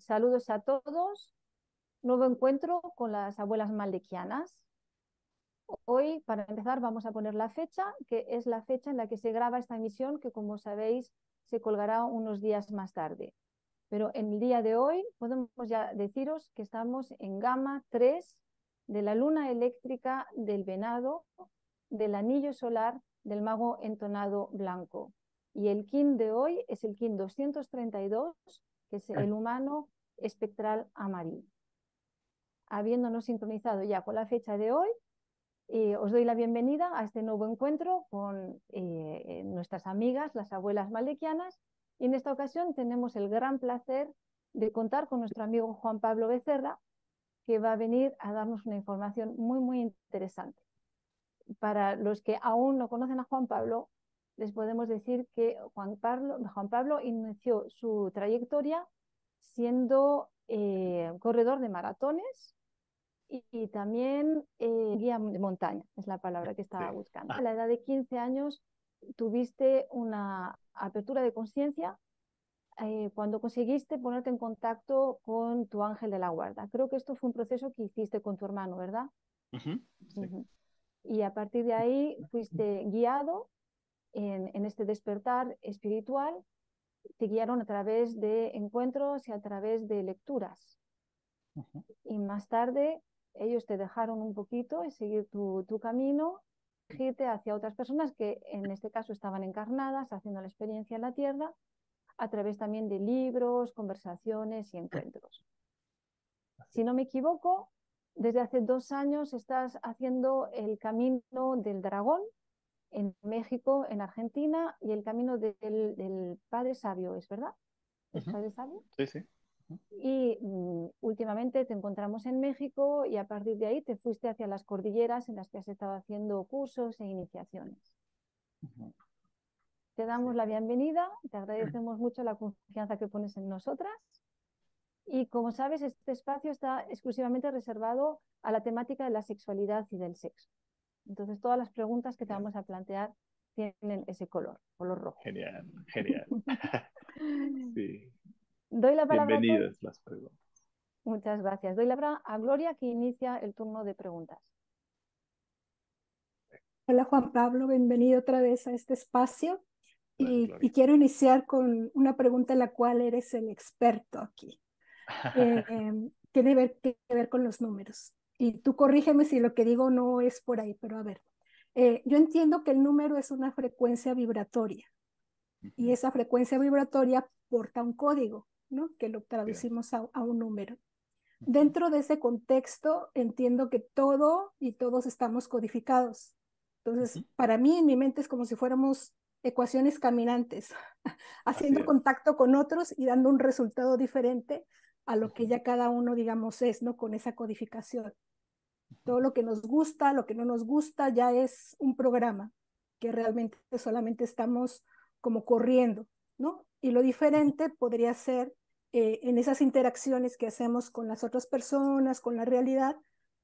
saludos a todos. Nuevo encuentro con las abuelas maldequianas. Hoy, para empezar, vamos a poner la fecha, que es la fecha en la que se graba esta emisión, que como sabéis se colgará unos días más tarde. Pero en el día de hoy podemos ya deciros que estamos en gama 3 de la luna eléctrica del venado, del anillo solar del mago entonado blanco. Y el kin de hoy es el kin 232, que es el humano espectral amarillo. Habiéndonos sincronizado ya con la fecha de hoy, eh, os doy la bienvenida a este nuevo encuentro con eh, nuestras amigas, las abuelas malequianas, y en esta ocasión tenemos el gran placer de contar con nuestro amigo Juan Pablo Becerra, que va a venir a darnos una información muy, muy interesante. Para los que aún no conocen a Juan Pablo, les podemos decir que Juan Pablo, Juan Pablo inició su trayectoria siendo eh, corredor de maratones y, también eh, guía de montaña, es la palabra que estaba buscando. A la edad de 15 años tuviste una apertura de conciencia eh, cuando conseguiste ponerte en contacto con tu ángel de la guarda. Creo que esto fue un proceso que hiciste con tu hermano, ¿verdad? Y a partir de ahí fuiste guiado en, este despertar espiritual te guiaron a través de encuentros y a través de lecturas. Y más tarde ellos te dejaron un poquito y seguir tu, tu camino, irte hacia otras personas que en este caso estaban encarnadas, haciendo la experiencia en la Tierra, a través también de libros, conversaciones y encuentros. Si no me equivoco, desde hace dos años estás haciendo el camino del dragón, en México, en Argentina, y el camino del, Padre Sabio, ¿es verdad? ¿Es Padre Sabio? Sí, sí. Y mm, últimamente te encontramos en México y a partir de ahí te fuiste hacia las cordilleras en las que has estado haciendo cursos e iniciaciones. Te damos la bienvenida, te agradecemos mucho la confianza que pones en nosotras. Y como sabes, este espacio está exclusivamente reservado a la temática de la sexualidad y del sexo. Entonces, todas las preguntas que te vamos a plantear tienen ese color, color rojo. Genial, genial. sí. Doy la palabra. Bienvenidas las preguntas. Muchas gracias. Doy la palabra a Gloria que inicia el turno de preguntas. Hola Juan Pablo, bienvenido otra vez a este espacio. y, quiero iniciar con una pregunta en la cual eres el experto aquí. Eh, em, tiene que ver con los números y tú corrígeme si lo que digo no es por ahí, pero a ver, eh, yo entiendo que el número es una frecuencia vibratoria y esa frecuencia vibratoria porta un código, ¿no? Que lo traducimos a, un número. Dentro de ese contexto entiendo que todo y todos estamos codificados. Entonces, para mí en mi mente es como si fuéramos ecuaciones caminantes, haciendo contacto con otros y dando un resultado diferente a lo que ya cada uno, digamos, es, ¿no? Con esa codificación. Todo lo que nos gusta, lo que no nos gusta, ya es un programa que realmente solamente estamos como corriendo, ¿no? Y lo diferente podría ser eh, en esas interacciones que hacemos con las otras personas, con la realidad,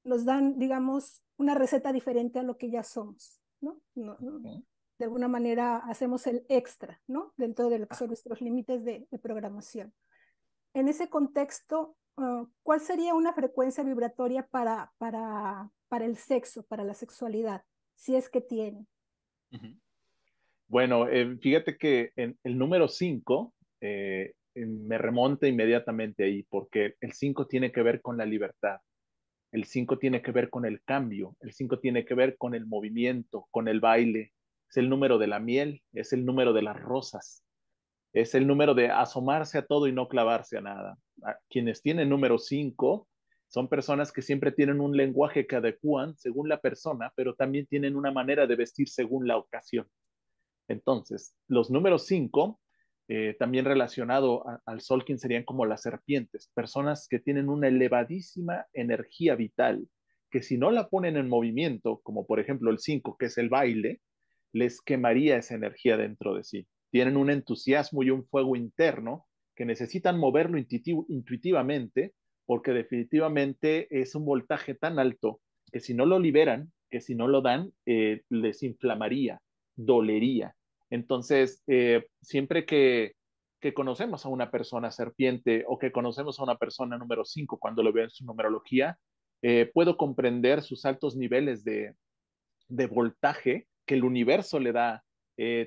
nos dan, digamos, una receta diferente a lo que ya somos, ¿no? de alguna manera hacemos el extra, ¿no? Dentro de lo que son nuestros límites de, programación. En ese contexto, Ah, ¿cuál sería una frecuencia vibratoria para, para, para el sexo, para la sexualidad, si es que tiene? Bueno, eh, fíjate que el número 5 eh, me remonta inmediatamente ahí, porque el 5 tiene que ver con la libertad, el 5 tiene que ver con el cambio, el 5 tiene que ver con el movimiento, con el baile, es el número de la miel, es el número de las rosas, es el número de asomarse a todo y no clavarse a nada. Quienes tienen número 5 son personas que siempre tienen un lenguaje que adecuan según la persona, pero también tienen una manera de vestir según la ocasión. Entonces, los números 5, eh, también relacionado al Solkin, serían como las serpientes, personas que tienen una elevadísima energía vital, que si no la ponen en movimiento, como por ejemplo el 5, que es el baile, les quemaría esa energía dentro de sí tienen un entusiasmo y un fuego interno que necesitan moverlo intuitivamente porque definitivamente es un voltaje tan alto que si no lo liberan, que si no lo dan, eh, les inflamaría, dolería. Entonces, eh, siempre que conocemos a una persona serpiente o que conocemos a una persona número 5 cuando lo veo en su numerología, eh, puedo comprender sus altos niveles de, voltaje que el universo le da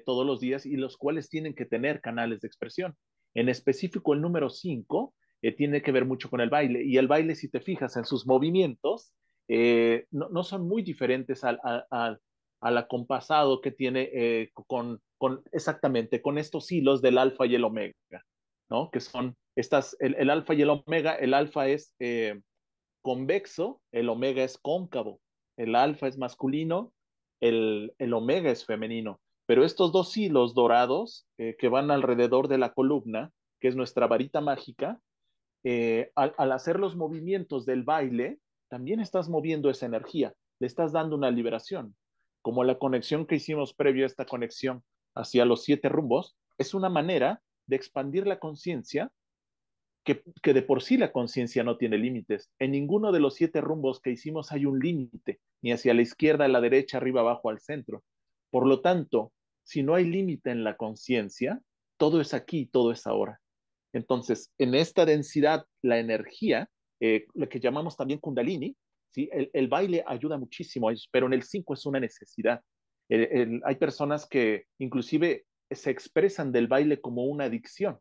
todos los días y los cuales tienen que tener canales de expresión. En específico, el número 5 eh, tiene que ver mucho con el baile y el baile, si te fijas en sus movimientos, no, no, son muy diferentes al, al, acompasado que tiene con con exactamente con estos hilos del alfa y el omega, ¿no? Que son estas, el, alfa y el omega, el alfa es eh, convexo, el omega es cóncavo, el alfa es masculino, el, el omega es femenino. Pero estos dos hilos dorados eh, que van alrededor de la columna, que es nuestra varita mágica, eh, al, hacer los movimientos del baile, también estás moviendo esa energía, le estás dando una liberación, como la conexión que hicimos previo a esta conexión hacia los siete rumbos, es una manera de expandir la conciencia que, que, de por sí la conciencia no tiene límites. En ninguno de los siete rumbos que hicimos hay un límite, ni hacia la izquierda, a la derecha, arriba, abajo, al centro. Por lo tanto, si no hay límite en la conciencia, todo es aquí, todo es ahora. Entonces, en esta densidad, la energía, eh, lo que llamamos también kundalini, ¿sí? el, el baile ayuda muchísimo a eso, pero en el 5 es una necesidad hay personas que inclusive se expresan del baile como una adicción.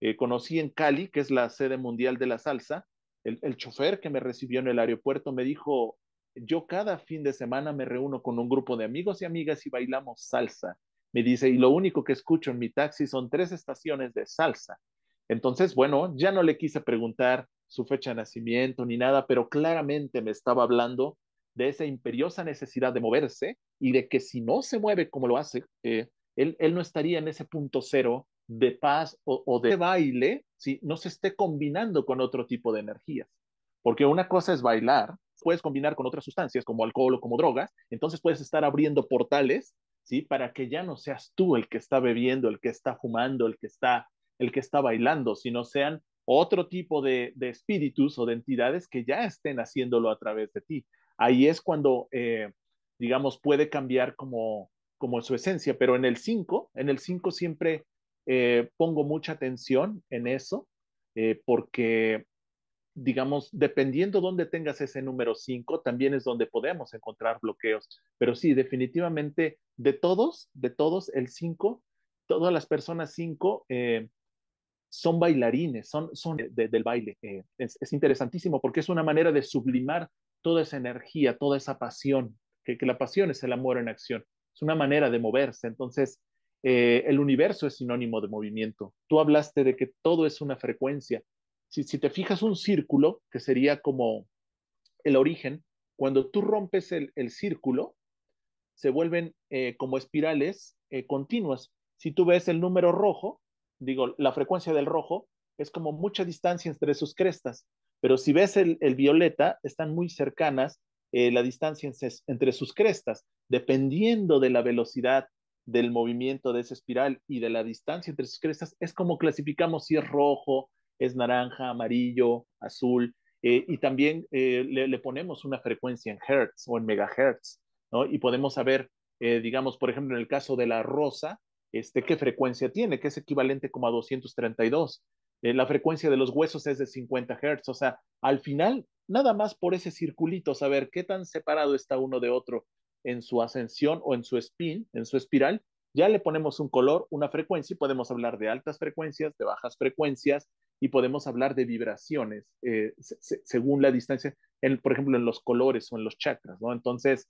Eh, conocí en Cali, que es la sede mundial de la salsa, el, el chofer que me recibió en el aeropuerto me dijo, yo cada fin de semana me reúno con un grupo de amigos y amigas y bailamos salsa. Me dice, y lo único que escucho en mi taxi son tres estaciones de salsa. Entonces, bueno, ya no le quise preguntar su fecha de nacimiento ni nada, pero claramente me estaba hablando de esa imperiosa necesidad de moverse y de que si no se mueve como lo hace, eh, él, él, no estaría en ese punto cero de paz o, o, de baile si no se esté combinando con otro tipo de energías. Porque una cosa es bailar, puedes combinar con otras sustancias como alcohol o como drogas, entonces puedes estar abriendo portales, ¿sí? Para que ya no seas tú el que está bebiendo, el que está fumando, el que está, el que está bailando, sino sean otro tipo de, espíritus o de entidades que ya estén haciéndolo a través de ti ahí es cuando, eh, digamos, puede cambiar como, como su esencia, pero en el 5, en el 5 siempre eh, pongo mucha atención en eso, eh, porque, digamos, dependiendo dónde tengas ese número 5, también es donde podemos encontrar bloqueos. Pero sí, definitivamente, de todos, de todos, el 5, todas las personas 5 son bailarines, son, son del baile. es, es, interesantísimo porque es una manera de sublimar toda esa energía, toda esa pasión, que, que la pasión es el amor en acción, es una manera de moverse. Entonces, eh, el universo es sinónimo de movimiento. Tú hablaste de que todo es una frecuencia. Si, te fijas un círculo, que sería como el origen, cuando tú rompes el, el círculo, se vuelven eh, como espirales eh, continuas. Si tú ves el número rojo, digo, la frecuencia del rojo es como mucha distancia entre sus crestas. Pero si ves el, el violeta, están muy cercanas eh, la distancia entre sus crestas, dependiendo de la velocidad del movimiento de esa espiral y de la distancia entre sus crestas, es como clasificamos si es rojo, es naranja, amarillo, azul, eh, y también eh, le, le, ponemos una frecuencia en hertz o en megahertz, ¿no? Y podemos saber, eh, digamos, por ejemplo, en el caso de la rosa, este, qué frecuencia tiene, que es equivalente como a 232. Eh, la frecuencia de los huesos es de 50 Hz, o sea, al final, nada más por ese circulito, saber qué tan separado está uno de otro en su ascensión o en su spin, en su espiral, ya le ponemos un color, una frecuencia y podemos hablar de altas frecuencias, de bajas frecuencias y podemos hablar de vibraciones eh, se, según la distancia, en, por ejemplo, en los colores o en los chakras, ¿no? Entonces,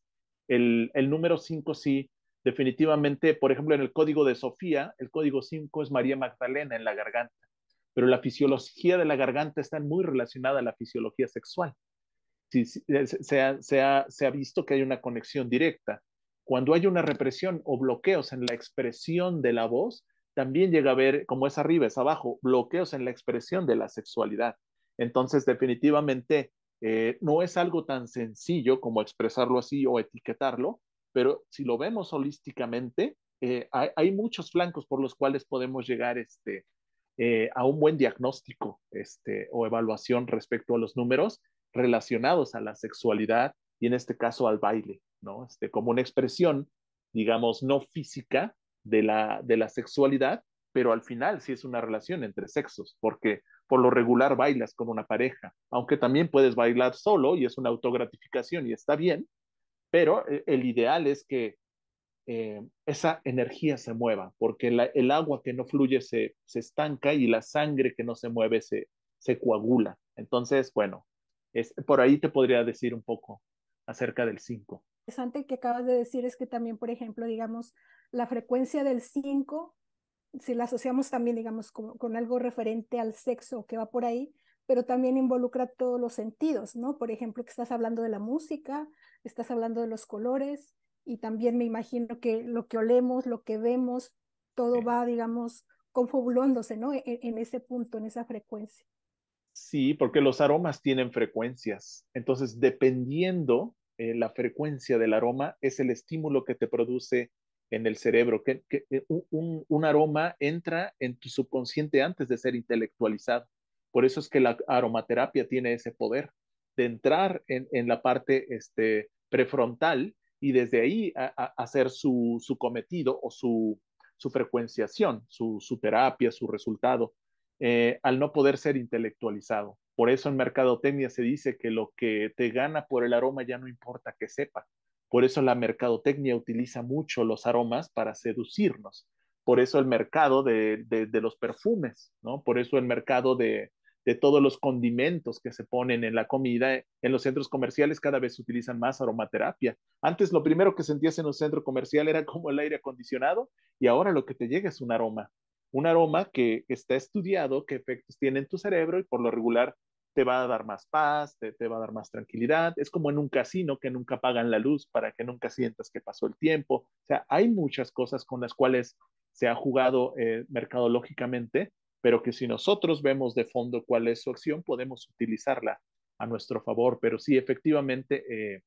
el, el número 5 sí, definitivamente, por ejemplo, en el código de Sofía, el código 5 es María Magdalena en la garganta pero la fisiología de la garganta está muy relacionada a la fisiología sexual. Sí, se, ha, se, ha, se, ha, visto que hay una conexión directa. Cuando hay una represión o bloqueos en la expresión de la voz, también llega a haber, como es arriba, es abajo, bloqueos en la expresión de la sexualidad. Entonces, definitivamente, eh, no es algo tan sencillo como expresarlo así o etiquetarlo, pero si lo vemos holísticamente, eh, hay, muchos flancos por los cuales podemos llegar este, eh, a un buen diagnóstico este, o evaluación respecto a los números relacionados a la sexualidad y en este caso al baile, ¿no? Este, como una expresión, digamos, no física de la, de la sexualidad, pero al final sí es una relación entre sexos, porque por lo regular bailas con una pareja, aunque también puedes bailar solo y es una autogratificación y está bien, pero eh, el ideal es que eh, esa energía se mueva, porque el agua que no fluye se, se, estanca y la sangre que no se mueve se, se coagula. Entonces, bueno, es, por ahí te podría decir un poco acerca del 5. Interesante que acabas de decir es que también, por ejemplo, digamos, la frecuencia del 5, si la asociamos también, digamos, con, con algo referente al sexo que va por ahí, pero también involucra todos los sentidos, ¿no? Por ejemplo, que estás hablando de la música, estás hablando de los colores, y también me imagino que lo que olemos, lo que vemos, todo va, digamos, confabulándose, ¿no? En, en, ese punto, en esa frecuencia. Sí, porque los aromas tienen frecuencias. Entonces, dependiendo eh, la frecuencia del aroma, es el estímulo que te produce en el cerebro. Que, eh, un, aroma entra en tu subconsciente antes de ser intelectualizado. Por eso es que la aromaterapia tiene ese poder de entrar en, la parte este, prefrontal y desde ahí hacer su, cometido o su, su frecuenciación, su, su, terapia, su resultado, eh, al no poder ser intelectualizado. Por eso en mercadotecnia se dice que lo que te gana por el aroma ya no importa que sepa. Por eso la mercadotecnia utiliza mucho los aromas para seducirnos. Por eso el mercado de, de, los perfumes, ¿no? Por eso el mercado de, de todos los condimentos que se ponen en la comida. En los centros comerciales cada vez se utilizan más aromaterapia. Antes lo primero que sentías en un centro comercial era como el aire acondicionado y ahora lo que te llega es un aroma. Un aroma que está estudiado, qué efectos tiene en tu cerebro y por lo regular te va a dar más paz, te, te, va a dar más tranquilidad. Es como en un casino que nunca apagan la luz para que nunca sientas que pasó el tiempo. O sea, hay muchas cosas con las cuales se ha jugado eh, mercadológicamente pero que si nosotros vemos de fondo cuál es su acción, podemos utilizarla a nuestro favor. Pero sí, efectivamente, eh,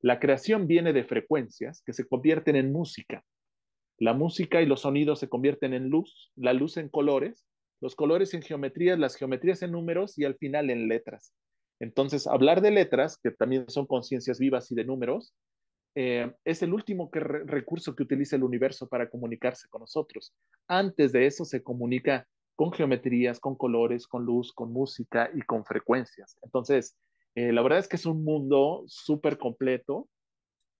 la creación viene de frecuencias que se convierten en música. La música y los sonidos se convierten en luz, la luz en colores, los colores en geometrías, las geometrías en números y al final en letras. Entonces, hablar de letras, que también son conciencias vivas y de números, eh, es el último que re recurso que utiliza el universo para comunicarse con nosotros. Antes de eso se comunica con geometrías, con colores, con luz, con música y con frecuencias. Entonces, eh, la verdad es que es un mundo súper completo,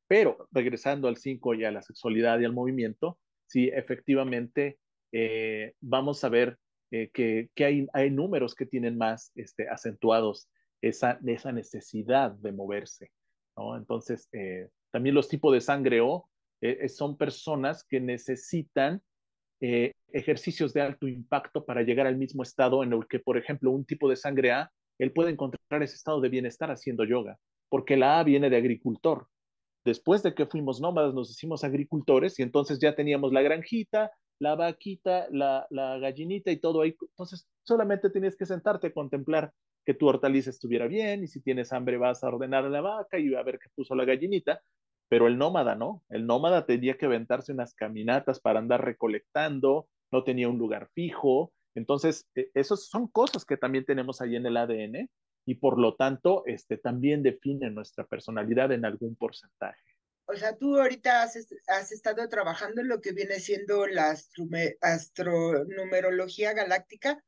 pero regresando al 5 y a la sexualidad y al movimiento, sí, efectivamente, eh, vamos a ver eh, que, hay, hay, números que tienen más este, acentuados esa, esa necesidad de moverse. Entonces, eh, también los tipos de sangre O eh, son personas que necesitan ejercicios de alto impacto para llegar al mismo estado en el que, por ejemplo, un tipo de sangre A, él puede encontrar ese estado de bienestar haciendo yoga, porque la A viene de agricultor. Después de que fuimos nómadas, nos hicimos agricultores y entonces ya teníamos la granjita, la vaquita, la, gallinita y todo ahí. Entonces, solamente tienes que sentarte a contemplar que tu hortaliza estuviera bien y si tienes hambre vas a ordenar a la vaca y a ver qué puso la gallinita pero el nómada no, el nómada tenía que aventarse unas caminatas para andar recolectando, no tenía un lugar fijo, entonces e, esas son cosas que también tenemos ahí en el ADN y por lo tanto este, también definen nuestra personalidad en algún porcentaje. O sea, tú ahorita has, has estado trabajando en lo que viene siendo la astronumerología galáctica,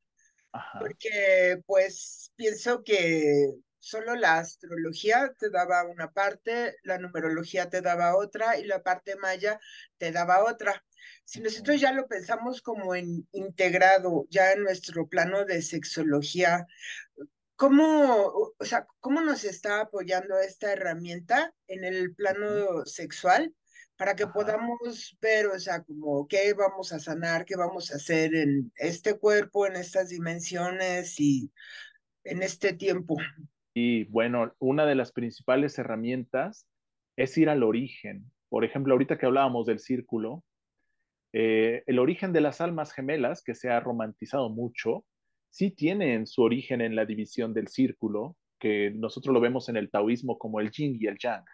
Ajá. porque pues pienso que solo la astrología te daba una parte, la numerología te daba otra y la parte maya te daba otra. Si nosotros ya lo pensamos como en integrado, ya en nuestro plano de sexología, ¿cómo, o sea, cómo nos está apoyando esta herramienta en el plano sexual? para que podamos ver, o sea, como qué vamos a sanar, qué vamos a hacer en este cuerpo, en estas dimensiones y en este tiempo. Y bueno, una de las principales herramientas es ir al origen. Por ejemplo, ahorita que hablábamos del círculo, eh, el origen de las almas gemelas, que se ha romantizado mucho, sí tiene su origen en la división del círculo, que nosotros lo vemos en el taoísmo como el yin y el yang,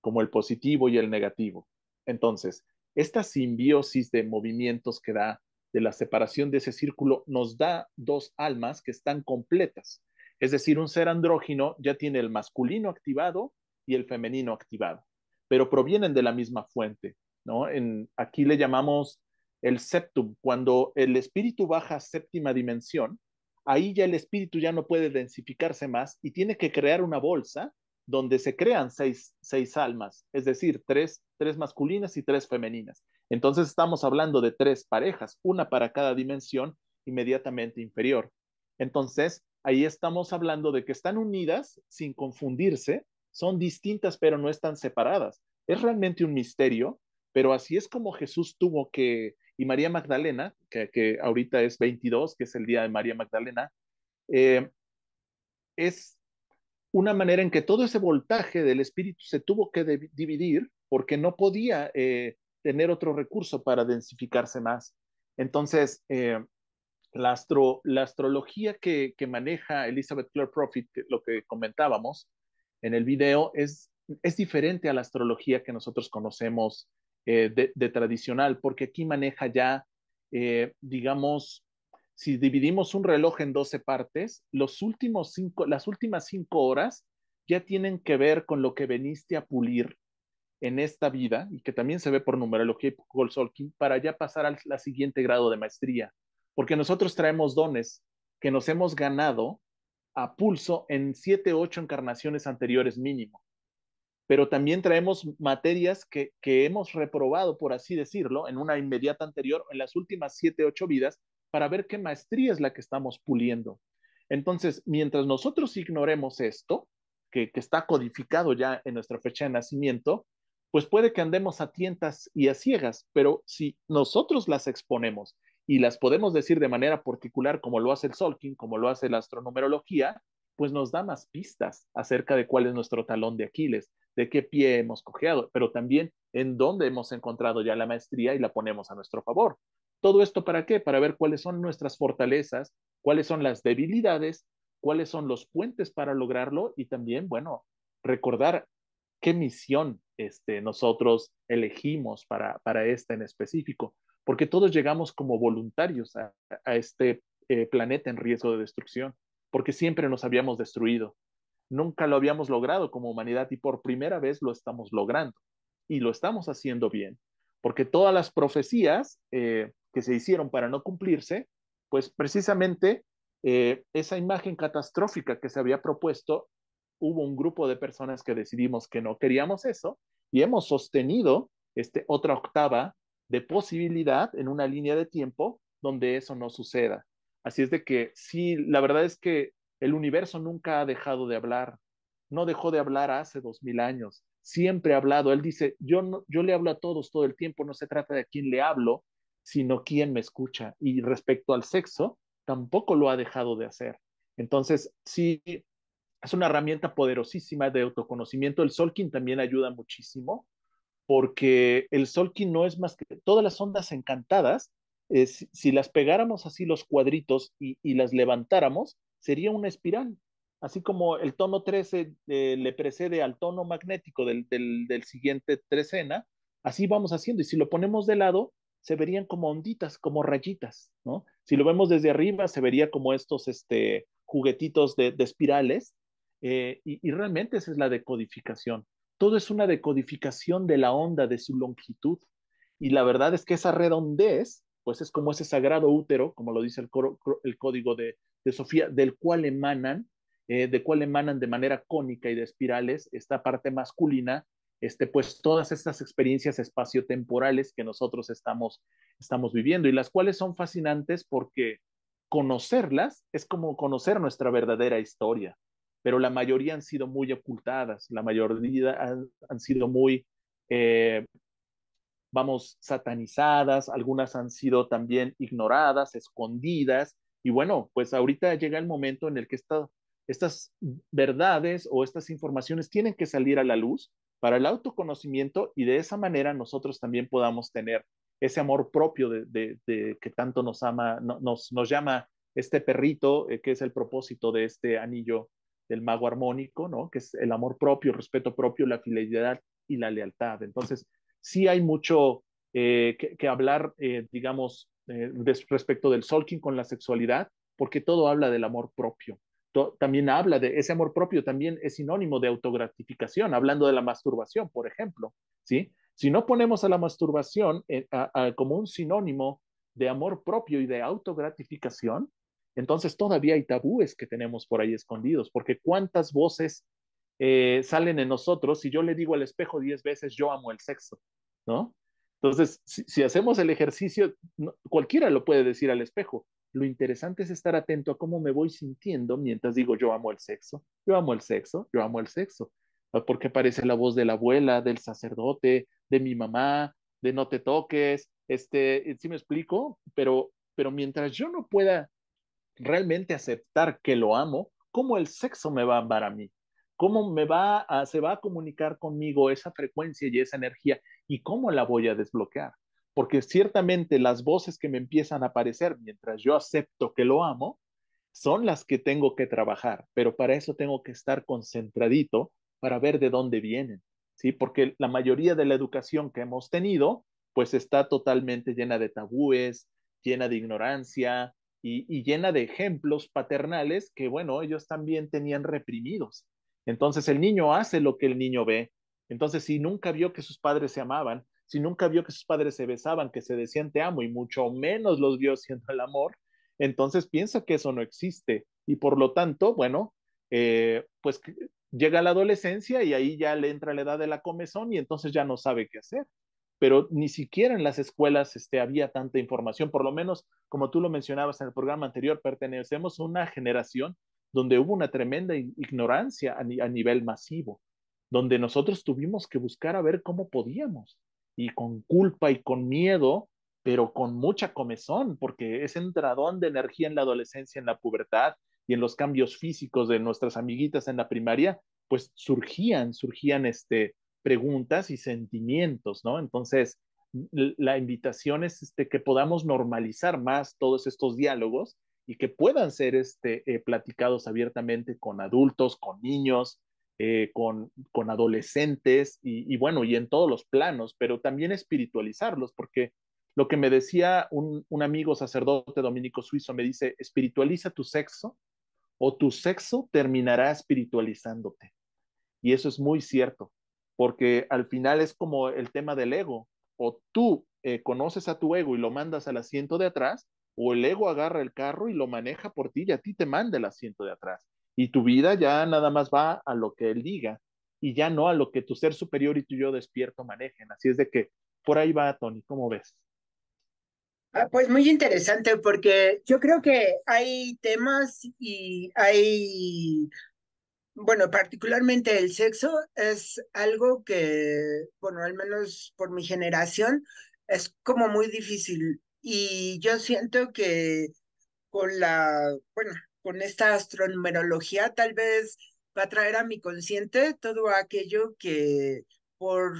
como el positivo y el negativo. Entonces, esta simbiosis de movimientos que da de la separación de ese círculo nos da dos almas que están completas. Es decir, un ser andrógino ya tiene el masculino activado y el femenino activado, pero provienen de la misma fuente, ¿no? En, aquí le llamamos el septum, cuando el espíritu baja a séptima dimensión, ahí ya el espíritu ya no puede densificarse más y tiene que crear una bolsa donde se crean seis, seis almas, es decir, tres, tres masculinas y tres femeninas. Entonces estamos hablando de tres parejas, una para cada dimensión inmediatamente inferior. Entonces, ahí estamos hablando de que están unidas sin confundirse, son distintas pero no están separadas. Es realmente un misterio, pero así es como Jesús tuvo que, y María Magdalena, que, ahorita es 22, que es el día de María Magdalena, eh, es una manera en que todo ese voltaje del espíritu se tuvo que dividir porque no podía eh, tener otro recurso para densificarse más. Entonces, eh, la, astrología que, maneja Elizabeth Clare Prophet, lo que comentábamos en el video, es, es diferente a la astrología que nosotros conocemos eh, de, tradicional, porque aquí maneja ya, eh, digamos, si dividimos un reloj en 12 partes, los últimos cinco, las últimas cinco horas ya tienen que ver con lo que veniste a pulir en esta vida y que también se ve por numerología y por Solkin para ya pasar al siguiente grado de maestría porque nosotros traemos dones que nos hemos ganado a pulso en siete, ocho encarnaciones anteriores mínimo. Pero también traemos materias que, que hemos reprobado, por así decirlo, en una inmediata anterior, en las últimas siete, ocho vidas, para ver qué maestría es la que estamos puliendo. Entonces, mientras nosotros ignoremos esto, que, que, está codificado ya en nuestra fecha de nacimiento, pues puede que andemos a tientas y a ciegas, pero si nosotros las exponemos y las podemos decir de manera particular como lo hace el Solking, como lo hace la astronumerología, pues nos da más pistas acerca de cuál es nuestro talón de Aquiles, de qué pie hemos cojeado, pero también en dónde hemos encontrado ya la maestría y la ponemos a nuestro favor. ¿Todo esto para qué? Para ver cuáles son nuestras fortalezas, cuáles son las debilidades, cuáles son los puentes para lograrlo y también, bueno, recordar qué misión este, nosotros elegimos para, para esta en específico porque todos llegamos como voluntarios a, este eh, planeta en riesgo de destrucción, porque siempre nos habíamos destruido. Nunca lo habíamos logrado como humanidad y por primera vez lo estamos logrando y lo estamos haciendo bien, porque todas las profecías eh, que se hicieron para no cumplirse, pues precisamente eh, esa imagen catastrófica que se había propuesto, hubo un grupo de personas que decidimos que no queríamos eso y hemos sostenido este, otra octava de posibilidad en una línea de tiempo donde eso no suceda. Así es de que sí, la verdad es que el universo nunca ha dejado de hablar, no dejó de hablar hace dos mil años, siempre ha hablado. Él dice, yo, yo le hablo a todos todo el tiempo, no se trata de quién le hablo, sino quién me escucha. Y respecto al sexo, tampoco lo ha dejado de hacer. Entonces, sí, es una herramienta poderosísima de autoconocimiento. El Solkin también ayuda muchísimo porque el Solkin no es más que todas las ondas encantadas, eh, si, las pegáramos así los cuadritos y, las levantáramos, sería una espiral. Así como el tono 13 eh, le precede al tono magnético del, del, siguiente trecena, así vamos haciendo. Y si lo ponemos de lado, se verían como onditas, como rayitas, ¿no? Si lo vemos desde arriba, se vería como estos este, juguetitos de, espirales. Eh, y, y, realmente esa es la decodificación todo es una decodificación de la onda, de su longitud. Y la verdad es que esa redondez, pues es como ese sagrado útero, como lo dice el, el código de, Sofía, del cual emanan, eh, de cual emanan de manera cónica y de espirales esta parte masculina, este, pues todas estas experiencias espaciotemporales que nosotros estamos, estamos viviendo y las cuales son fascinantes porque conocerlas es como conocer nuestra verdadera historia pero la mayoría han sido muy ocultadas, la mayoría han, sido muy, eh, vamos, satanizadas, algunas han sido también ignoradas, escondidas, y bueno, pues ahorita llega el momento en el que estas verdades o estas informaciones tienen que salir a la luz para el autoconocimiento y de esa manera nosotros también podamos tener ese amor propio de, que tanto nos ama, nos, llama este perrito, eh, que es el propósito de este anillo del mago armónico, ¿no? Que es el amor propio, respeto propio, la fidelidad y la lealtad. Entonces, sí hay mucho eh, que, hablar, eh, digamos, eh, respecto del Solking con la sexualidad, porque todo habla del amor propio. también habla de ese amor propio, también es sinónimo de autogratificación, hablando de la masturbación, por ejemplo, ¿sí? Si no ponemos a la masturbación eh, como un sinónimo de amor propio y de autogratificación, entonces todavía hay tabúes que tenemos por ahí escondidos, porque cuántas voces eh, salen en nosotros si yo le digo al espejo diez veces, yo amo el sexo, ¿no? Entonces, si, hacemos el ejercicio, cualquiera lo puede decir al espejo. Lo interesante es estar atento a cómo me voy sintiendo mientras digo yo amo el sexo, yo amo el sexo, yo amo el sexo. Porque aparece la voz de la abuela, del sacerdote, de mi mamá, de no te toques, este, ¿sí me explico? Pero, pero mientras yo no pueda realmente aceptar que lo amo, ¿cómo el sexo me va a amar a mí? ¿Cómo me va a, se va a comunicar conmigo esa frecuencia y esa energía? ¿Y cómo la voy a desbloquear? Porque ciertamente las voces que me empiezan a aparecer mientras yo acepto que lo amo, son las que tengo que trabajar, pero para eso tengo que estar concentradito para ver de dónde vienen, ¿sí? Porque la mayoría de la educación que hemos tenido, pues está totalmente llena de tabúes, llena de ignorancia, y, llena de ejemplos paternales que, bueno, ellos también tenían reprimidos. Entonces el niño hace lo que el niño ve. Entonces, si nunca vio que sus padres se amaban, si nunca vio que sus padres se besaban, que se decían te amo y mucho menos los vio siendo el amor, entonces piensa que eso no existe. Y por lo tanto, bueno, eh, pues llega la adolescencia y ahí ya le entra la edad de la comezón y entonces ya no sabe qué hacer pero ni siquiera en las escuelas este, había tanta información, por lo menos como tú lo mencionabas en el programa anterior, pertenecemos a una generación donde hubo una tremenda ignorancia a, nivel masivo, donde nosotros tuvimos que buscar a ver cómo podíamos, y con culpa y con miedo, pero con mucha comezón, porque ese entradón de energía en la adolescencia, en la pubertad y en los cambios físicos de nuestras amiguitas en la primaria, pues surgían, surgían este, preguntas y sentimientos, ¿no? Entonces, la invitación es este, que podamos normalizar más todos estos diálogos y que puedan ser este, eh, platicados abiertamente con adultos, con niños, eh, con, con, adolescentes y, bueno, y en todos los planos, pero también espiritualizarlos, porque lo que me decía un, un amigo sacerdote dominico suizo, me dice, espiritualiza tu sexo o tu sexo terminará espiritualizándote. Y eso es muy cierto porque al final es como el tema del ego. O tú eh, conoces a tu ego y lo mandas al asiento de atrás, o el ego agarra el carro y lo maneja por ti y a ti te manda el asiento de atrás. Y tu vida ya nada más va a lo que él diga y ya no a lo que tu ser superior y tu yo despierto manejen. Así es de que por ahí va, Tony, ¿cómo ves? Ah, pues muy interesante porque yo creo que hay temas y hay bueno, particularmente el sexo es algo que, bueno, al menos por mi generación, es como muy difícil. Y yo siento que con la, bueno, con esta astronumerología tal vez va a traer a mi consciente todo aquello que por,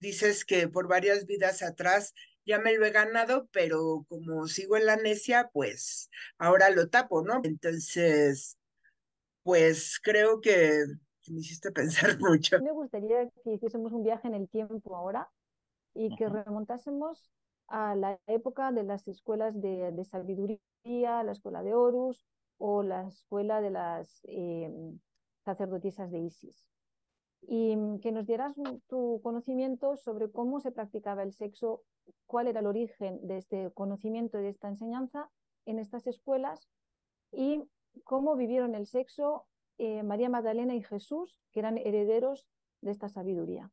dices que por varias vidas atrás ya me lo he ganado, pero como sigo en la necia, pues ahora lo tapo, ¿no? Entonces, pues creo que me hiciste pensar mucho. Me gustaría que hiciésemos un viaje en el tiempo ahora y que remontásemos a la época de las escuelas de, de sabiduría, la escuela de Horus o la escuela de las eh, sacerdotisas de Isis. Y que nos dieras tu conocimiento sobre cómo se practicaba el sexo, cuál era el origen de este conocimiento y de esta enseñanza en estas escuelas y cómo vivieron el sexo eh, María Magdalena y Jesús, que eran herederos de esta sabiduría.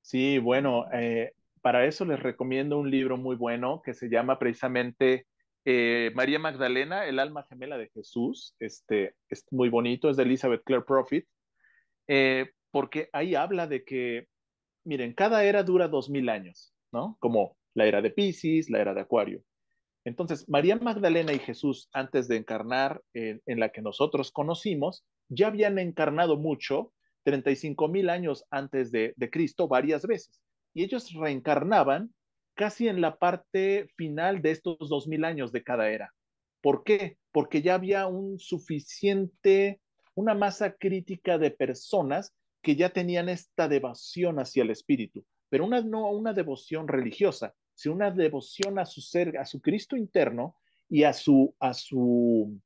Sí, bueno, eh, para eso les recomiendo un libro muy bueno que se llama precisamente eh, María Magdalena, el alma gemela de Jesús. Este es muy bonito, es de Elizabeth Clare Prophet, porque ahí habla de que, miren, cada era dura dos mil años, ¿no? Como la era de Pisces, la era de Acuario. Entonces, María Magdalena y Jesús, antes de encarnar en, la que nosotros conocimos, ya habían encarnado mucho, 35 mil años antes de, Cristo, varias veces. Y ellos reencarnaban casi en la parte final de estos dos mil años de cada era. ¿Por qué? Porque ya había un suficiente, una masa crítica de personas que ya tenían esta devoción hacia el espíritu, pero una, no una devoción religiosa, sino una devoción a su ser, a su Cristo interno y a su, a su,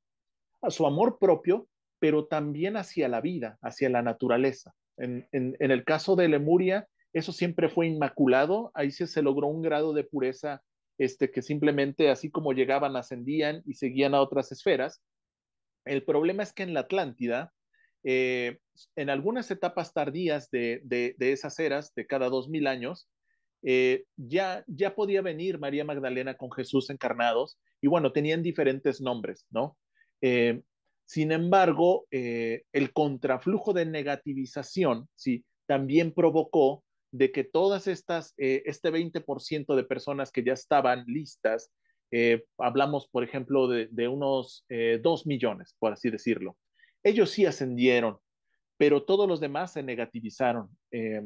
a su amor propio, pero también hacia la vida, hacia la naturaleza. En, el caso de Lemuria, eso siempre fue inmaculado, ahí se, logró un grado de pureza este, que simplemente así como llegaban, ascendían y seguían a otras esferas. El problema es que en la Atlántida, eh, en algunas etapas tardías de, de, esas eras, de cada dos mil años, eh, ya, ya podía venir María Magdalena con Jesús encarnados y bueno, tenían diferentes nombres, ¿no? Eh, sin embargo, el contraflujo de negativización, sí, también provocó de que todas estas, este 20% de personas que ya estaban listas, hablamos, por ejemplo, de, unos 2 millones, por así decirlo, ellos sí ascendieron, pero todos los demás se negativizaron. Eh,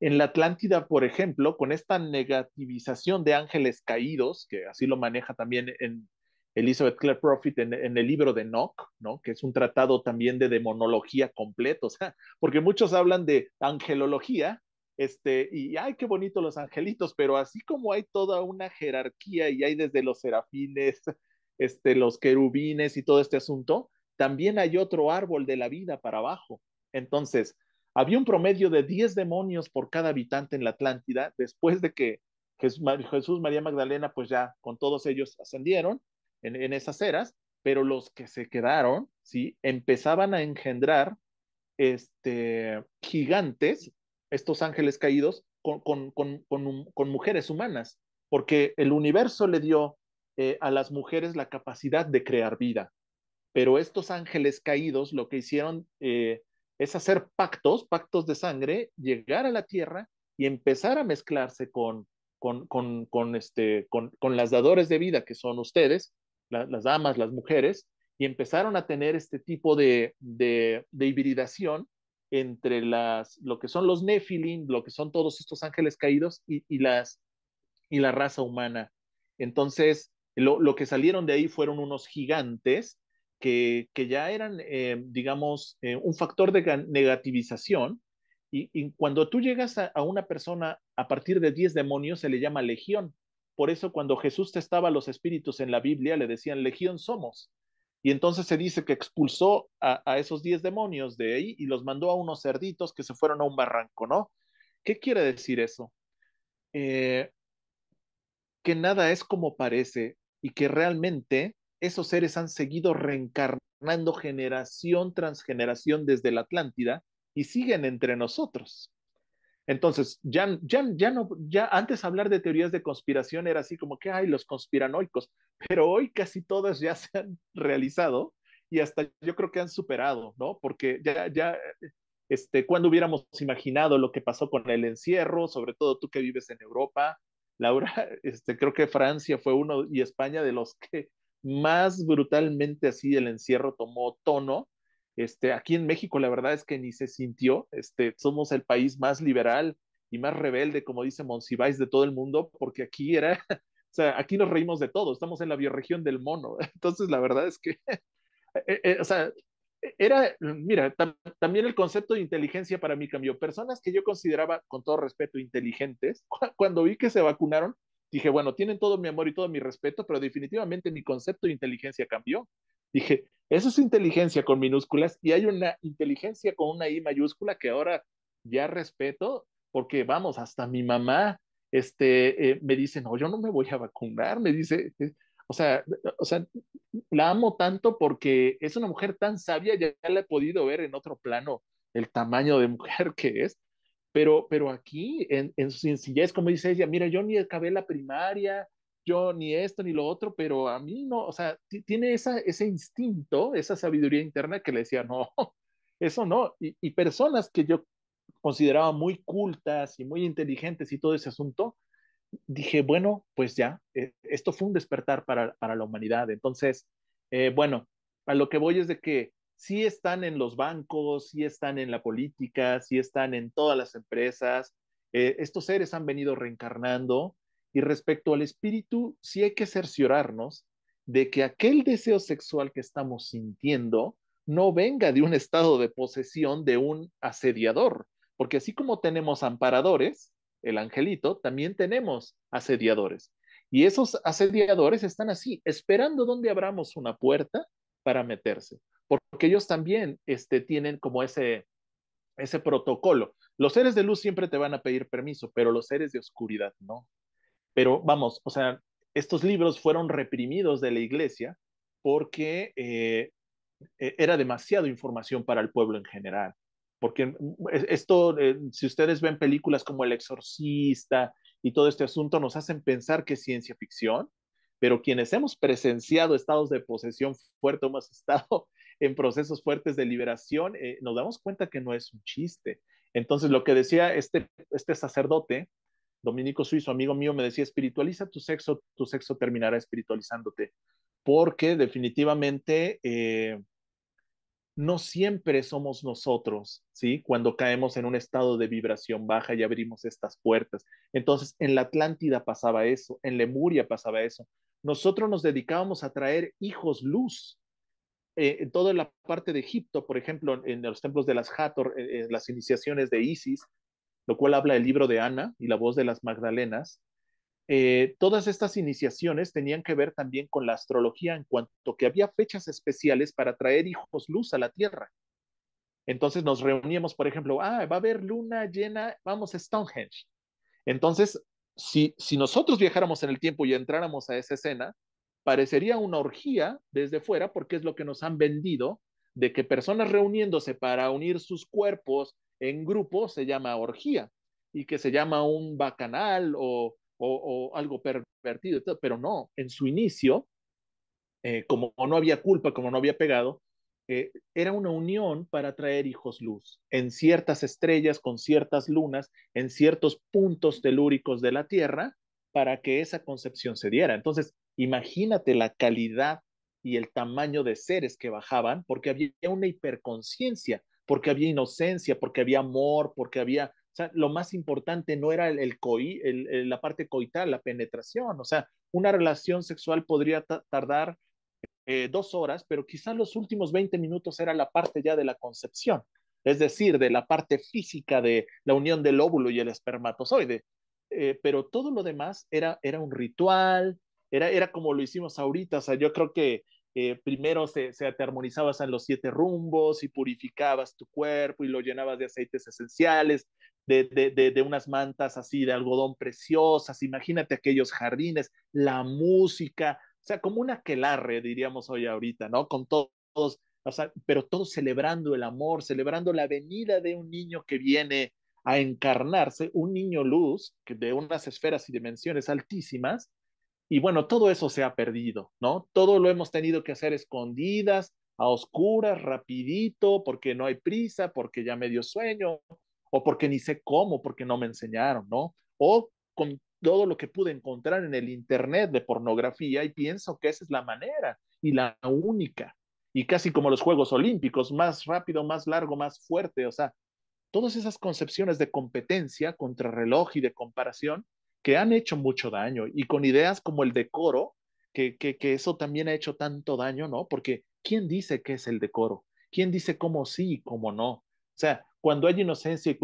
en la Atlántida, por ejemplo, con esta negativización de ángeles caídos, que así lo maneja también en Elizabeth Clare Prophet en, el libro de Enoch, ¿no? que es un tratado también de demonología completo, o sea, porque muchos hablan de angelología, este, y ay, qué bonito los angelitos, pero así como hay toda una jerarquía y hay desde los serafines, este, los querubines y todo este asunto, también hay otro árbol de la vida para abajo. Entonces, había un promedio de 10 demonios por cada habitante en la Atlántida, después de que Jesús, María Magdalena, pues ya con todos ellos ascendieron en, esas eras, pero los que se quedaron, ¿sí? Empezaban a engendrar este, gigantes, estos ángeles caídos, con, mujeres humanas, porque el universo le dio eh, a las mujeres la capacidad de crear vida. Pero estos ángeles caídos lo que hicieron eh, es hacer pactos, pactos de sangre, llegar a la tierra y empezar a mezclarse con, con, con, con este, con, las dadores de vida que son ustedes, las damas, las mujeres, y empezaron a tener este tipo de, de hibridación entre las, lo que son los Nephilim, lo que son todos estos ángeles caídos y, las, y la raza humana. Entonces, lo, lo, que salieron de ahí fueron unos gigantes que, ya eran, eh, digamos, eh, un factor de negativización. Y, cuando tú llegas a, una persona a partir de 10 demonios, se le llama legión. Por eso cuando Jesús testaba a los espíritus en la Biblia, le decían, legión somos. Y entonces se dice que expulsó a, esos 10 demonios de ahí y los mandó a unos cerditos que se fueron a un barranco, ¿no? ¿Qué quiere decir eso? Eh, que nada es como parece y que realmente esos seres han seguido reencarnando generación tras generación desde la Atlántida y siguen entre nosotros. Entonces, ya, ya, ya no, ya antes hablar de teorías de conspiración era así como que, hay los conspiranoicos, pero hoy casi todas ya se han realizado y hasta yo creo que han superado, ¿no? Porque ya, ya, este, cuando hubiéramos imaginado lo que pasó con el encierro, sobre todo tú que vives en Europa, Laura, este, creo que Francia fue uno y España de los que más brutalmente así el encierro tomó tono. Este, aquí en México la verdad es que ni se sintió, este, somos el país más liberal y más rebelde, como dice Monsiváis, de todo el mundo, porque aquí era, o sea, aquí nos reímos de todo, estamos en la bioregión del mono, entonces la verdad es que, eh, eh, o sea, era, mira, también el concepto de inteligencia para mí cambió. Personas que yo consideraba, con todo respeto, inteligentes, cuando vi que se vacunaron, dije, bueno, tienen todo mi amor y todo mi respeto, pero definitivamente mi concepto de inteligencia cambió. Dije, eso es inteligencia con minúsculas y hay una inteligencia con una I mayúscula que ahora ya respeto, porque vamos, hasta mi mamá este, eh, me dice, no, yo no me voy a vacunar, me dice, eh, o sea, o sea, la amo tanto porque es una mujer tan sabia, ya, ya la he podido ver en otro plano el tamaño de mujer que es, pero, pero aquí, en, en su sencillez, como dice ella, mira, yo ni acabé la primaria, yo ni esto ni lo otro, pero a mí no, o sea, tiene esa, ese instinto, esa sabiduría interna que le decía, no, eso no. Y, y, personas que yo consideraba muy cultas y muy inteligentes y todo ese asunto, dije, bueno, pues ya, eh, esto fue un despertar para, para la humanidad. Entonces, eh, bueno, a lo que voy es de que sí están en los bancos, sí están en la política, sí están en todas las empresas. Eh, estos seres han venido reencarnando y respecto al espíritu, sí hay que cerciorarnos de que aquel deseo sexual que estamos sintiendo no venga de un estado de posesión de un asediador, porque así como tenemos amparadores, el angelito, también tenemos asediadores. Y esos asediadores están así, esperando donde abramos una puerta para meterse, porque ellos también este, tienen como ese, ese protocolo. Los seres de luz siempre te van a pedir permiso, pero los seres de oscuridad no. Pero vamos, o sea, estos libros fueron reprimidos de la iglesia porque eh, e, era demasiada información para el pueblo en general. Porque mm, esto, eh, si ustedes ven películas como El Exorcista y todo este asunto, nos hacen pensar que es ciencia ficción, pero quienes hemos presenciado estados de posesión fuerte, hemos estado en procesos fuertes de liberación, eh, nos damos cuenta que no es un chiste. Entonces, lo que decía este, este sacerdote, Dominico Suizo, amigo mío, me decía, espiritualiza tu sexo, tu sexo terminará espiritualizándote, porque definitivamente eh, no siempre somos nosotros, ¿sí? Cuando caemos en un estado de vibración baja y abrimos estas puertas. Entonces, en la Atlántida pasaba eso, en Lemuria pasaba eso. Nosotros nos dedicábamos a traer hijos luz. Eh, en toda la parte de Egipto, por ejemplo, en los templos de las Hathor, en eh, las iniciaciones de Isis, lo cual habla el libro de Ana y la voz de las Magdalenas, eh, todas estas iniciaciones tenían que ver también con la astrología en cuanto que había fechas especiales para traer hijos luz a la Tierra. Entonces nos reuníamos, por ejemplo, ah, va a haber luna llena, vamos a Stonehenge. Entonces, si, si nosotros viajáramos en el tiempo y entráramos a esa escena, parecería una orgía desde fuera porque es lo que nos han vendido de que personas reuniéndose para unir sus cuerpos en grupo se llama orgía y que se llama un bacanal o, o, algo pervertido, pero no, en su inicio, eh, como no había culpa, como no había pegado, eh, era una unión para traer hijos luz en ciertas estrellas, con ciertas lunas, en ciertos puntos telúricos de la Tierra, para que esa concepción se diera. Entonces, imagínate la calidad y el tamaño de seres que bajaban, porque había una hiperconciencia porque había inocencia, porque había amor, porque había, o sea, lo más importante no era el, el, la parte coital, la penetración, o sea, una relación sexual podría tardar eh, dos horas, pero quizás los últimos 20 minutos era la parte ya de la concepción, es decir, de la parte física de la unión del óvulo y el espermatozoide. Eh, pero todo lo demás era, era un ritual, era, era como lo hicimos ahorita, o sea, yo creo que eh, primero se, se armonizabas en los siete rumbos y purificabas tu cuerpo y lo llenabas de aceites esenciales, de, de, de, unas mantas así de algodón preciosas, imagínate aquellos jardines, la música, o sea, como una aquelarre, diríamos hoy ahorita, ¿no? Con todos, o sea, pero todos celebrando el amor, celebrando la venida de un niño que viene a encarnarse, un niño luz, de unas esferas y dimensiones altísimas, y bueno, todo eso se ha perdido, ¿no? Todo lo hemos tenido que hacer escondidas, a oscuras, rapidito, porque no hay prisa, porque ya me dio sueño, o porque ni sé cómo, porque no me enseñaron, ¿no? O con todo lo que pude encontrar en el Internet de pornografía y pienso que esa es la manera y la única. Y casi como los Juegos Olímpicos, más rápido, más largo, más fuerte. O sea, todas esas concepciones de competencia, contrarreloj y de comparación que han hecho mucho daño y con ideas como el decoro, que, que, eso también ha hecho tanto daño, ¿no? Porque ¿quién dice qué es el decoro? ¿Quién dice cómo sí y cómo no? O sea, cuando hay inocencia y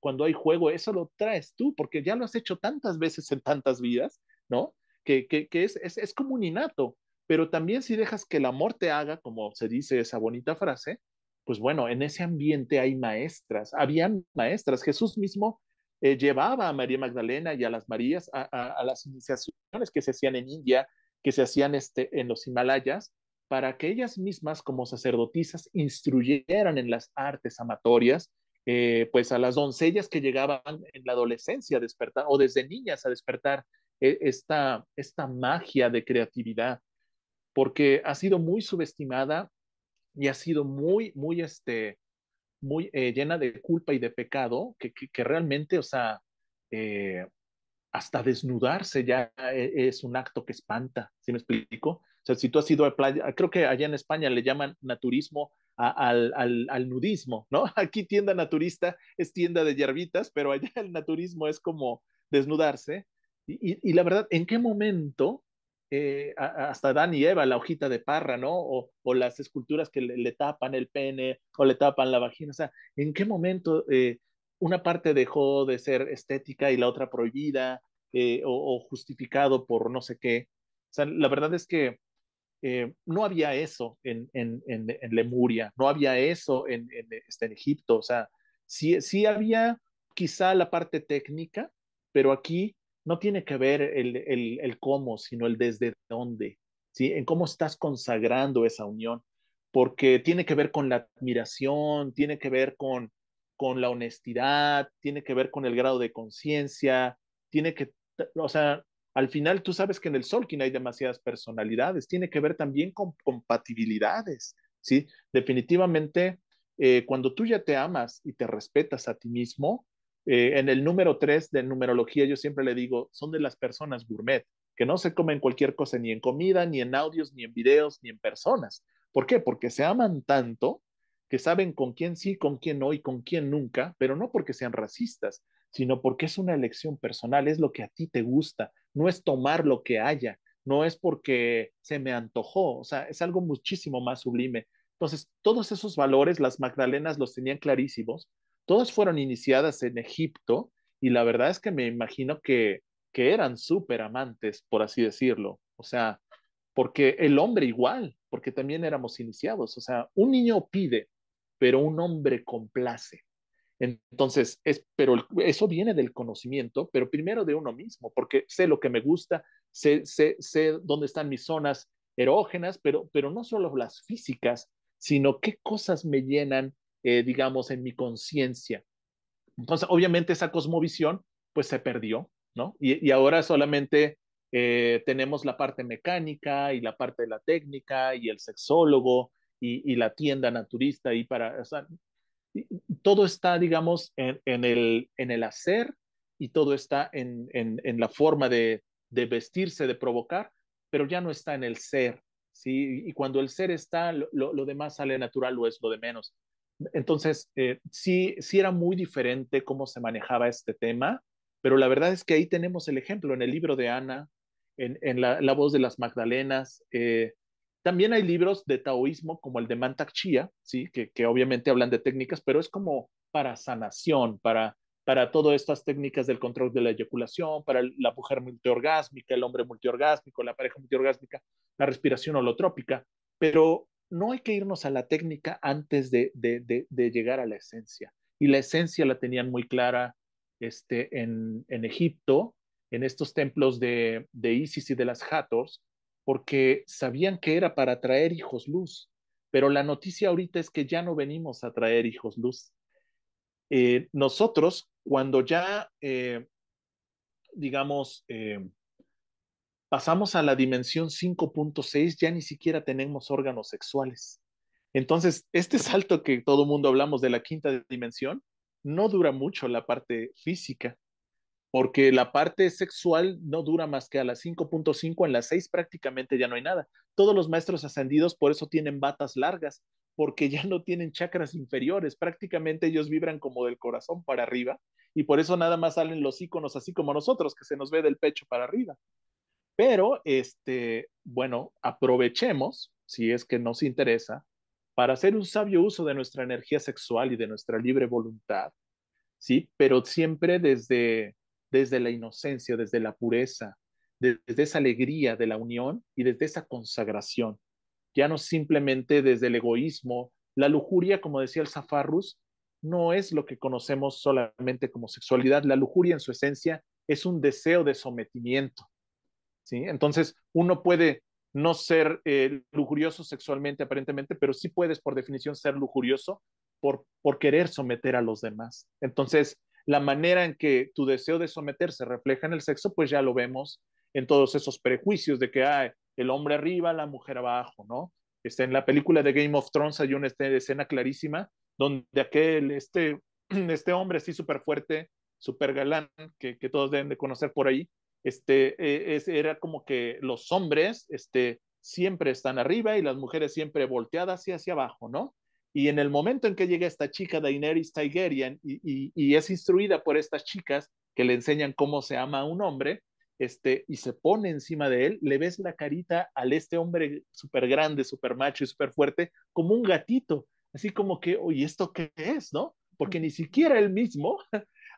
cuando hay juego, eso lo traes tú, porque ya lo has hecho tantas veces en tantas vidas, ¿no? Que, que, que es, es, es, como un innato, pero también si dejas que el amor te haga, como se dice esa bonita frase, pues bueno, en ese ambiente hay maestras, habían maestras, Jesús mismo eh, llevaba a María Magdalena y a las Marías a, las iniciaciones que se hacían en India, que se hacían este, en los Himalayas, para que ellas mismas como sacerdotisas instruyeran en las artes amatorias, eh, pues a las doncellas que llegaban en la adolescencia a despertar, o desde niñas a despertar eh, esta, esta magia de creatividad, porque ha sido muy subestimada y ha sido muy, muy, este, muy eh, llena de culpa y de pecado, que, que, realmente, o sea, eh, hasta desnudarse ya e, es un acto que espanta, ¿sí me explico? O sea, si tú has ido a playa, creo que allá en España le llaman naturismo al, al, al, nudismo, ¿no? Aquí tienda naturista es tienda de hierbitas, pero allá el naturismo es como desnudarse. Y, y la verdad, ¿en qué momento eh, hasta Dan y Eva, la hojita de parra, ¿no? O, o las esculturas que le, tapan el pene o le tapan la vagina. O sea, ¿en qué momento eh, una parte dejó de ser estética y la otra prohibida eh, o, o, justificado por no sé qué? O sea, la verdad es que eh, no había eso en, en, Lemuria, no había eso en, este, en, Egipto, o sea, sí, sí había quizá la parte técnica, pero aquí no tiene que ver el, el, el cómo, sino el desde dónde, ¿sí? En cómo estás consagrando esa unión, porque tiene que ver con la admiración, tiene que ver con, con la honestidad, tiene que ver con el grado de conciencia, tiene que, o sea, al final tú sabes que en el Solkin hay demasiadas personalidades, tiene que ver también con compatibilidades, ¿sí? Definitivamente, eh, cuando tú ya te amas y te respetas a ti mismo, eh, en el número tres de numerología yo siempre le digo, son de las personas gourmet, que no se comen cualquier cosa ni en comida, ni en audios, ni en videos, ni en personas. ¿Por qué? Porque se aman tanto que saben con quién sí, con quién no y con quién nunca, pero no porque sean racistas, sino porque es una elección personal, es lo que a ti te gusta, no es tomar lo que haya, no es porque se me antojó, o sea, es algo muchísimo más sublime. Entonces, todos esos valores, las Magdalenas los tenían clarísimos, todas fueron iniciadas en Egipto y la verdad es que me imagino que, que eran súper amantes, por así decirlo, o sea, porque el hombre igual, porque también éramos iniciados, o sea, un niño pide, pero un hombre complace. Entonces, es, pero eso viene del conocimiento, pero primero de uno mismo, porque sé lo que me gusta, sé, sé, sé dónde están mis zonas erógenas, pero, pero no solo las físicas, sino qué cosas me llenan, eh, digamos, en mi conciencia. Entonces, obviamente esa cosmovisión, pues se perdió, ¿no? Y, y ahora solamente eh, tenemos la parte mecánica y la parte de la técnica y el sexólogo y, y la tienda naturista y para, o sea, todo está, digamos, en, en, el, en el hacer y todo está en, en la forma de, de, vestirse, de provocar, pero ya no está en el ser, ¿sí? Y cuando el ser está, lo, lo demás sale natural o es lo de menos. Entonces, eh, sí, sí era muy diferente cómo se manejaba este tema, pero la verdad es que ahí tenemos el ejemplo en el libro de Ana, en, en la, la, voz de las Magdalenas, eh, también hay libros de taoísmo como el de Mantak Chia, ¿sí? que, que obviamente hablan de técnicas, pero es como para sanación, para, para todas estas técnicas del control de la eyaculación, para la mujer multiorgásmica, el hombre multiorgásmico, la pareja multiorgásmica, la respiración holotrópica, pero no hay que irnos a la técnica antes de, de, de, llegar a la esencia. Y la esencia la tenían muy clara este, en, en Egipto, en estos templos de, de Isis y de las Hathors, porque sabían que era para traer hijos luz. Pero la noticia ahorita es que ya no venimos a traer hijos luz. Eh, nosotros, cuando ya, eh, digamos, eh, pasamos a la dimensión 5.6, ya ni siquiera tenemos órganos sexuales. Entonces, este salto que todo mundo hablamos de la quinta dimensión, no dura mucho la parte física porque la parte sexual no dura más que a las 5.5, en las 6 prácticamente ya no hay nada. Todos los maestros ascendidos por eso tienen batas largas, porque ya no tienen chakras inferiores, prácticamente ellos vibran como del corazón para arriba y por eso nada más salen los iconos así como nosotros, que se nos ve del pecho para arriba. Pero, este, bueno, aprovechemos, si es que nos interesa, para hacer un sabio uso de nuestra energía sexual y de nuestra libre voluntad, ¿sí? Pero siempre desde desde la inocencia, desde la pureza, desde esa alegría de la unión y desde esa consagración. Ya no simplemente desde el egoísmo. La lujuria, como decía el Zafarrus, no es lo que conocemos solamente como sexualidad. La lujuria en su esencia es un deseo de sometimiento. ¿Sí? Entonces, uno puede no ser eh, lujurioso sexualmente aparentemente, pero sí puedes por definición ser lujurioso por, por querer someter a los demás. Entonces, la manera en que tu deseo de someter se refleja en el sexo, pues ya lo vemos en todos esos prejuicios de que hay el hombre arriba, la mujer abajo, ¿no? Está en la película de Game of Thrones hay una este, escena clarísima donde aquel, este, este hombre así súper fuerte, súper galán, que, que, todos deben de conocer por ahí, este, e, es, era como que los hombres este, siempre están arriba y las mujeres siempre volteadas y hacia abajo, ¿no? Y en el momento en que llega esta chica Daenerys Targaryen y, y, y, es instruida por estas chicas que le enseñan cómo se ama a un hombre, este, y se pone encima de él, le ves la carita al este hombre súper grande, súper macho y súper fuerte, como un gatito, así como que, oye, ¿esto qué es, no? Porque ni siquiera él mismo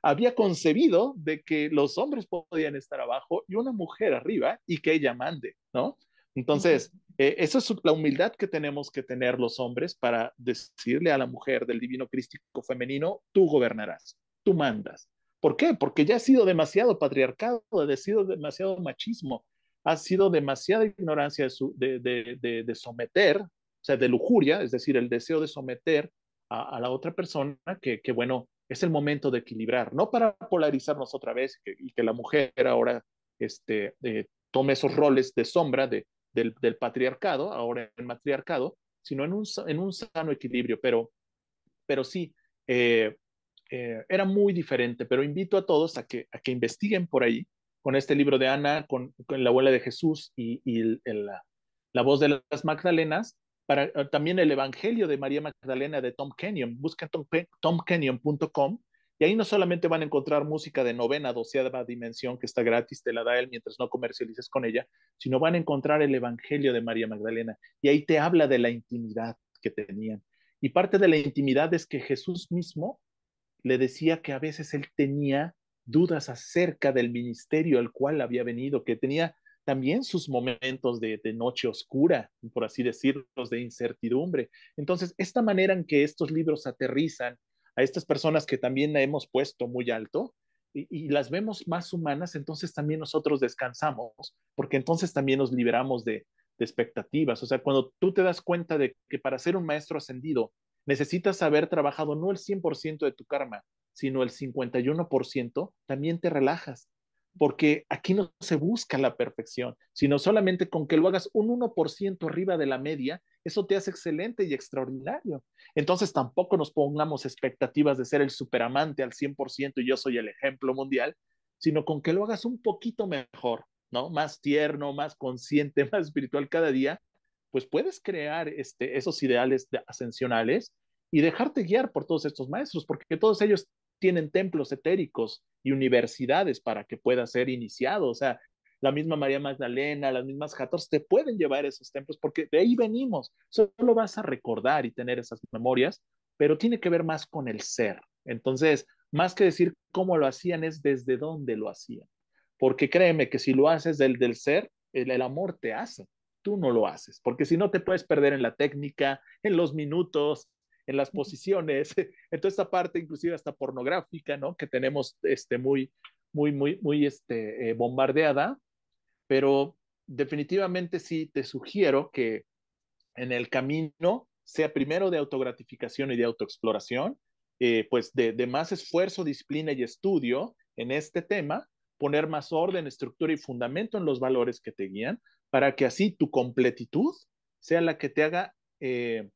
había concebido de que los hombres podían estar abajo y una mujer arriba y que ella mande, ¿no? Entonces, eh, esa es la humildad que tenemos que tener los hombres para decirle a la mujer del divino crístico femenino, tú gobernarás, tú mandas. ¿Por qué? Porque ya ha sido demasiado patriarcado, ha sido demasiado machismo, ha sido demasiada ignorancia de, someter, o sea, de lujuria, es decir, el deseo de someter a, la otra persona, que, bueno, es el momento de equilibrar, no para polarizarnos otra vez y que la mujer ahora este, eh, tome esos roles de sombra de, del, patriarcado, ahora el matriarcado, sino en un, sano equilibrio, pero, sí, eh, eh, era muy diferente, pero invito a todos a que, investiguen por ahí con este libro de Ana, con, la abuela de Jesús y, la, voz de las Magdalenas, eh, también el Evangelio de María Magdalena de Tom Kenyon. Busquen tomkenyon.com y ahí no solamente van a encontrar música de novena, doceava dimensión que está gratis, te la da él mientras no comercialices con ella, sino van a encontrar el Evangelio de María Magdalena. Y ahí te habla de la intimidad que tenían. Y parte de la intimidad es que Jesús mismo le decía que a veces él tenía dudas acerca del ministerio al cual había venido, que tenía también sus momentos de, noche oscura, por así decirlo, de incertidumbre. Entonces, esta manera en que estos libros aterrizan a estas personas que también la hemos puesto muy alto y, las vemos más humanas, entonces también nosotros descansamos, porque entonces también nos liberamos de, de expectativas. O sea, cuando tú te das cuenta de que para ser un maestro ascendido necesitas haber trabajado no el 100% de tu karma, sino el 51%, también te relajas porque aquí no se busca la perfección, sino solamente con que lo hagas un 1% arriba de la media, eso te hace excelente y extraordinario. Entonces tampoco nos pongamos expectativas de ser el superamante al 100% y yo soy el ejemplo mundial, sino con que lo hagas un poquito mejor, ¿no? Más tierno, más consciente, más espiritual cada día, pues puedes crear este, esos ideales ascensionales y dejarte guiar por todos estos maestros, porque todos ellos tienen templos etéricos y universidades para que pueda ser iniciado. O sea, la misma María Magdalena, las mismas Jatos te pueden llevar a esos templos porque de ahí venimos. Solo vas a recordar y tener esas memorias, pero tiene que ver más con el ser. Entonces, más que decir cómo lo hacían, es desde dónde lo hacían. Porque créeme que si lo haces del, del ser, el amor te hace. Tú no lo haces, porque si no te puedes perder en la técnica, en los minutos, en las posiciones, en toda esta parte inclusive hasta pornográfica, ¿no? Que tenemos este, muy, muy, muy, muy este, eh, bombardeada, pero definitivamente sí te sugiero que en el camino sea primero de autogratificación y de autoexploración, eh, pues de, de, más esfuerzo, disciplina y estudio en este tema, poner más orden, estructura y fundamento en los valores que te guían, para que así tu completitud sea la que te haga eh,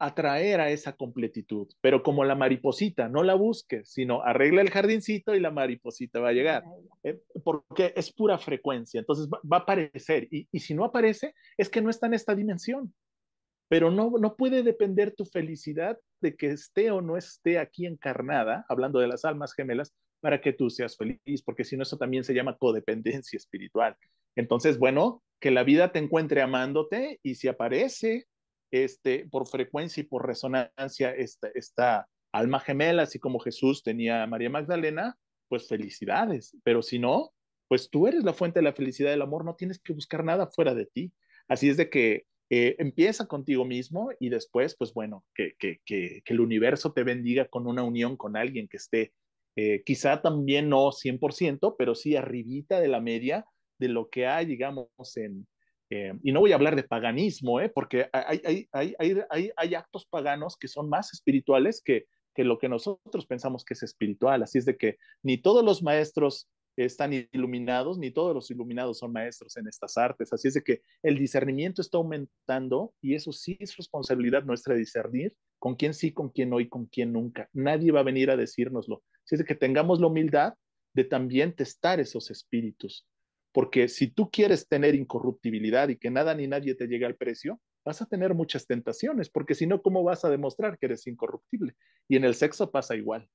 atraer a esa completitud, pero como la mariposita, no la busques, sino arregla el jardincito y la mariposita va a llegar, eh, porque es pura frecuencia, entonces va, a aparecer, y, si no aparece, es que no está en esta dimensión, pero no, no puede depender tu felicidad de que esté o no esté aquí encarnada, hablando de las almas gemelas, para que tú seas feliz, porque si no, eso también se llama codependencia espiritual. Entonces, bueno, que la vida te encuentre amándote y si aparece este, por frecuencia y por resonancia esta, esta alma gemela, así como Jesús tenía a María Magdalena, pues felicidades. Pero si no, pues tú eres la fuente de la felicidad del amor, no tienes que buscar nada fuera de ti. Así es de que eh, empieza contigo mismo y después, pues bueno, que, que, el universo te bendiga con una unión con alguien que esté, eh, quizá también no 100%, pero sí arribita de la media de lo que hay, digamos, en, eh, y no voy a hablar de paganismo, ¿eh? porque hay, hay, hay, hay, actos paganos que son más espirituales que, que lo que nosotros pensamos que es espiritual. Así es de que ni todos los maestros están iluminados, ni todos los iluminados son maestros en estas artes. Así es de que el discernimiento está aumentando y eso sí es responsabilidad nuestra discernir con quién sí, con quién no y con quién nunca. Nadie va a venir a decírnoslo. Así es de que tengamos la humildad de también testar esos espíritus. Porque si tú quieres tener incorruptibilidad y que nada ni nadie te llegue al precio, vas a tener muchas tentaciones, porque si no, ¿cómo vas a demostrar que eres incorruptible? Y en el sexo pasa igual.